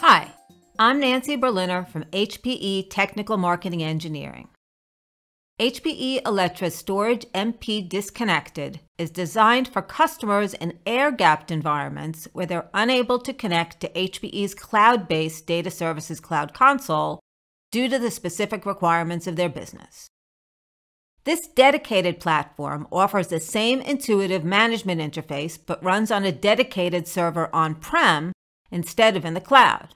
Hi, I'm Nancy Berliner from HPE Technical Marketing Engineering. HPE Alletra Storage MP Disconnected is designed for customers in air-gapped environments where they're unable to connect to HPE's cloud-based data services cloud console due to the specific requirements of their business. This dedicated platform offers the same intuitive management interface but runs on a dedicated server on-prem instead of in the cloud.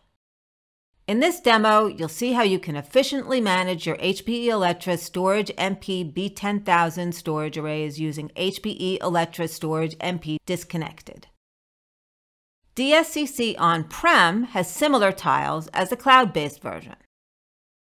In this demo, you'll see how you can efficiently manage your HPE Alletra Storage MP B10000 storage arrays using HPE Alletra Storage MP Disconnected. DSCC on-prem has similar tiles as the cloud-based version.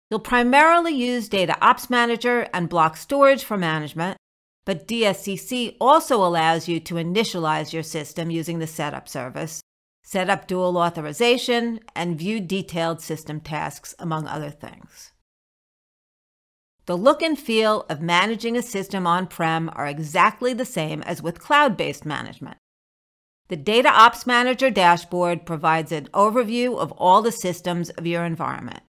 You'll primarily use Data Ops Manager and block storage for management, but DSCC also allows you to initialize your system using the setup service, set up dual authorization, and view detailed system tasks, among other things. The look and feel of managing a system on-prem are exactly the same as with cloud-based management. The Data Ops Manager dashboard provides an overview of all the systems of your environment.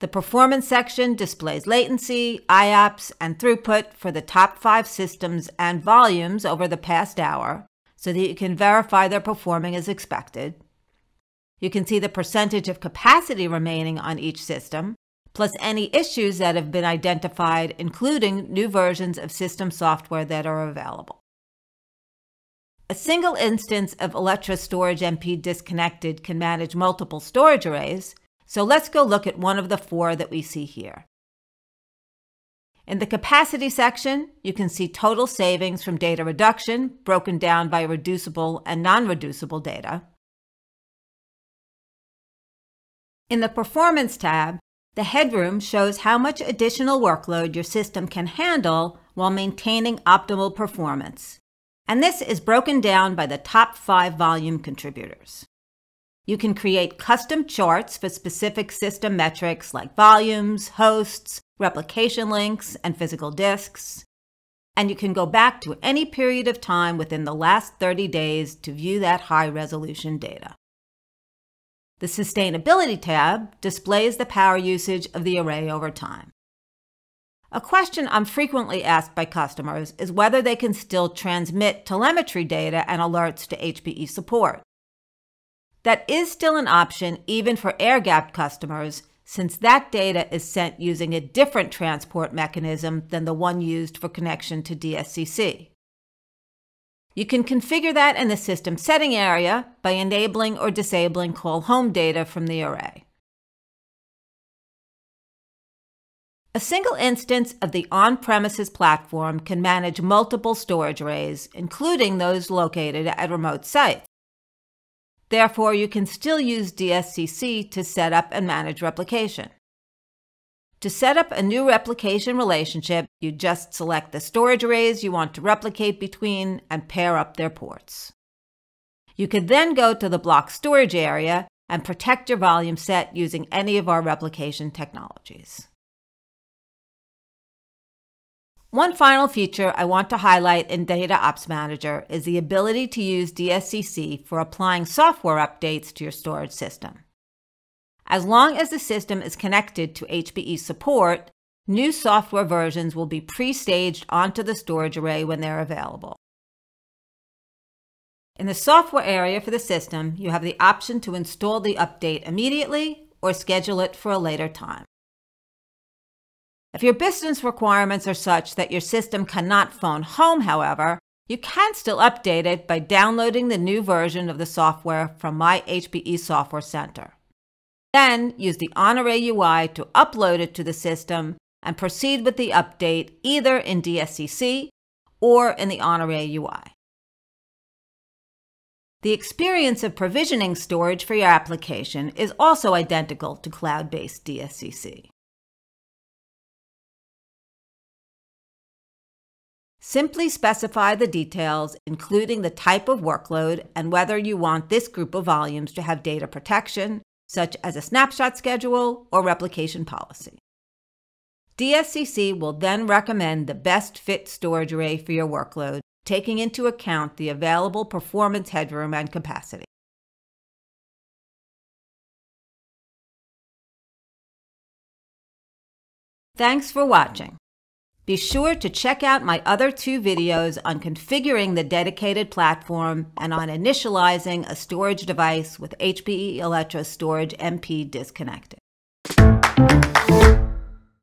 The performance section displays latency, IOPS, and throughput for the top five systems and volumes over the past hour, so that you can verify they're performing as expected. You can see the percentage of capacity remaining on each system, plus any issues that have been identified, including new versions of system software that are available. A single instance of Alletra Storage MP Disconnected can manage multiple storage arrays, so let's go look at one of the four that we see here. In the capacity section, you can see total savings from data reduction broken down by reducible and non-reducible data. In the Performance tab, the headroom shows how much additional workload your system can handle while maintaining optimal performance. And this is broken down by the top five volume contributors. You can create custom charts for specific system metrics like volumes, hosts, replication links, and physical disks. And you can go back to any period of time within the last 30 days to view that high resolution data. The Sustainability tab displays the power usage of the array over time. A question I'm frequently asked by customers is whether they can still transmit telemetry data and alerts to HPE support. That is still an option even for air-gapped customers, since that data is sent using a different transport mechanism than the one used for connection to DSCC. You can configure that in the system setting area by enabling or disabling call home data from the array. A single instance of the on-premises platform can manage multiple storage arrays, including those located at remote sites. Therefore, you can still use DSCC to set up and manage replication. To set up a new replication relationship, you just select the storage arrays you want to replicate between and pair up their ports. You could then go to the block storage area and protect your volume set using any of our replication technologies. One final feature I want to highlight in Data Ops Manager is the ability to use DSCC for applying software updates to your storage system. As long as the system is connected to HPE support, new software versions will be pre-staged onto the storage array when they're available. In the software area for the system, you have the option to install the update immediately or schedule it for a later time. If your business requirements are such that your system cannot phone home, however, you can still update it by downloading the new version of the software from My HPE Software Center. Then use the OnArray UI to upload it to the system and proceed with the update either in DSCC or in the OnArray UI. The experience of provisioning storage for your application is also identical to cloud-based DSCC. Simply specify the details, including the type of workload and whether you want this group of volumes to have data protection, such as a snapshot schedule or replication policy. DSCC will then recommend the best fit storage array for your workload, taking into account the available performance headroom and capacity. Thanks for watching. Be sure to check out my other two videos on configuring the dedicated platform and on initializing a storage device with HPE Alletra Storage MP disconnected.